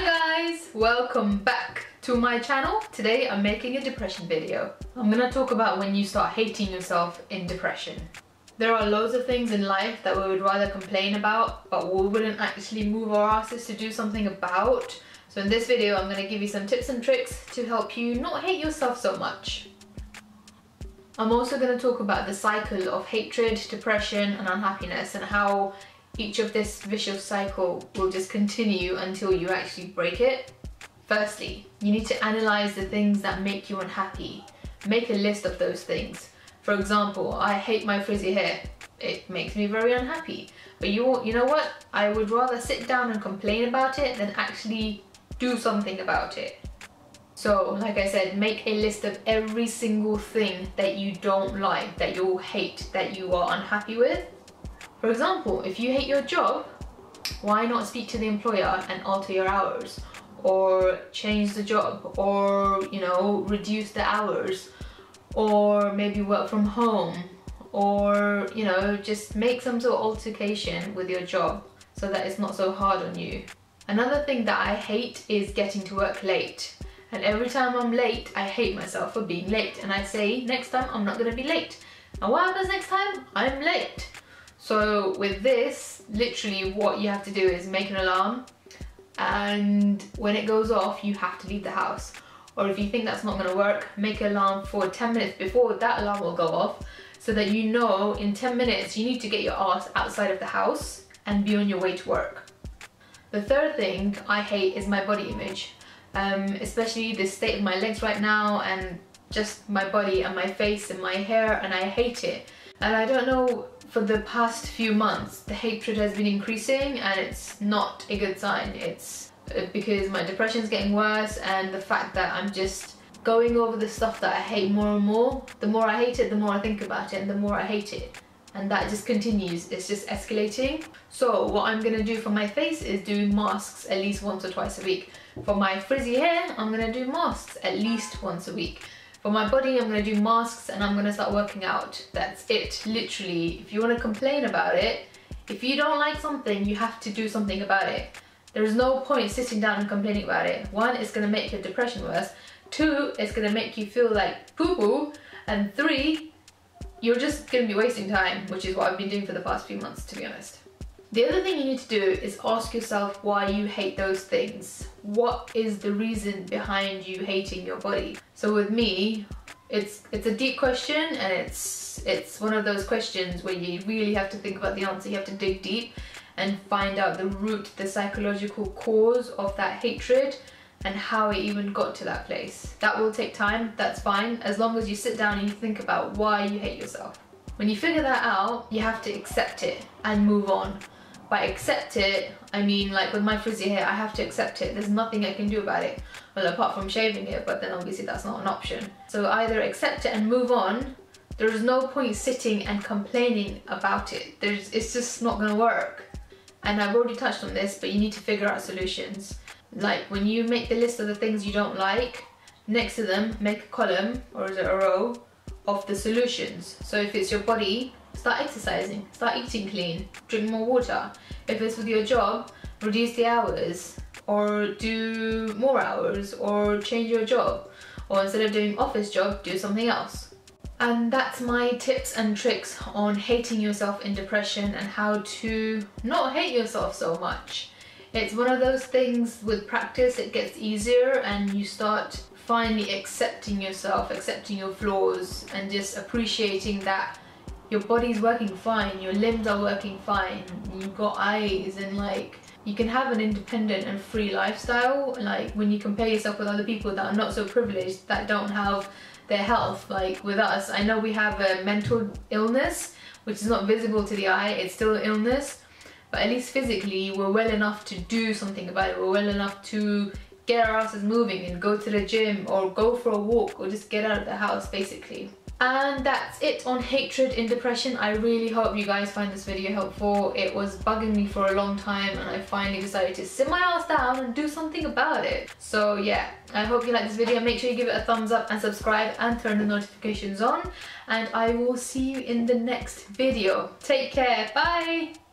Hi guys, welcome back to my channel. Today I'm making a depression video. I'm gonna talk about when you start hating yourself in depression. There are loads of things in life that we would rather complain about, but we wouldn't actually move our asses to do something about. So in this video, I'm gonna give you some tips and tricks to help you not hate yourself so much. I'm also gonna talk about the cycle of hatred, depression, and unhappiness and how each of this vicious cycle will just continue until you actually break it. Firstly, you need to analyze the things that make you unhappy. Make a list of those things. For example, I hate my frizzy hair. It makes me very unhappy. But you, you know what? I would rather sit down and complain about it than actually do something about it. So, like I said, make a list of every single thing that you don't like, that you hate, that you are unhappy with, for example, if you hate your job, why not speak to the employer and alter your hours? Or change the job, or you know, reduce the hours, or maybe work from home, or you know, just make some sort of altercation with your job so that it's not so hard on you. Another thing that I hate is getting to work late. And every time I'm late, I hate myself for being late. And I say, next time I'm not gonna be late. And what happens next time? I'm late. So with this, literally what you have to do is make an alarm and when it goes off, you have to leave the house. Or if you think that's not gonna work, make an alarm for 10 minutes before that alarm will go off so that you know in 10 minutes you need to get your ass outside of the house and be on your way to work. The third thing I hate is my body image, um, especially the state of my legs right now and just my body and my face and my hair and I hate it. And I don't know for the past few months the hatred has been increasing and it's not a good sign. It's uh, because my depression is getting worse and the fact that I'm just going over the stuff that I hate more and more. The more I hate it, the more I think about it and the more I hate it. And that just continues, it's just escalating. So what I'm gonna do for my face is do masks at least once or twice a week. For my frizzy hair, I'm gonna do masks at least once a week. For my body, I'm gonna do masks and I'm gonna start working out. That's it, literally. If you wanna complain about it, if you don't like something, you have to do something about it. There's no point sitting down and complaining about it. One, it's gonna make your depression worse. Two, it's gonna make you feel like poo-poo. And three, you're just gonna be wasting time, which is what I've been doing for the past few months, to be honest. The other thing you need to do is ask yourself why you hate those things. What is the reason behind you hating your body? So with me, it's it's a deep question and it's it's one of those questions where you really have to think about the answer. You have to dig deep and find out the root, the psychological cause of that hatred and how it even got to that place. That will take time, that's fine, as long as you sit down and you think about why you hate yourself. When you figure that out, you have to accept it and move on by accept it, I mean like with my frizzy hair, I have to accept it. There's nothing I can do about it. Well, apart from shaving it, but then obviously that's not an option. So either accept it and move on. There's no point sitting and complaining about it. There's, it's just not gonna work. And I've already touched on this, but you need to figure out solutions. Like when you make the list of the things you don't like, next to them, make a column, or is it a row, of the solutions. So if it's your body, start exercising, start eating clean, drink more water. If it's with your job, reduce the hours or do more hours or change your job or instead of doing office job, do something else. And that's my tips and tricks on hating yourself in depression and how to not hate yourself so much. It's one of those things with practice, it gets easier and you start finally accepting yourself, accepting your flaws and just appreciating that your body's working fine, your limbs are working fine, you've got eyes and like you can have an independent and free lifestyle. Like when you compare yourself with other people that are not so privileged that don't have their health like with us. I know we have a mental illness which is not visible to the eye it's still an illness but at least physically we're well enough to do something about it. We're well enough to get our asses moving and go to the gym or go for a walk or just get out of the house basically and that's it on hatred and depression. I really hope you guys find this video helpful. It was bugging me for a long time and I finally decided to sit my ass down and do something about it. So yeah, I hope you like this video. Make sure you give it a thumbs up and subscribe and turn the notifications on. And I will see you in the next video. Take care. Bye!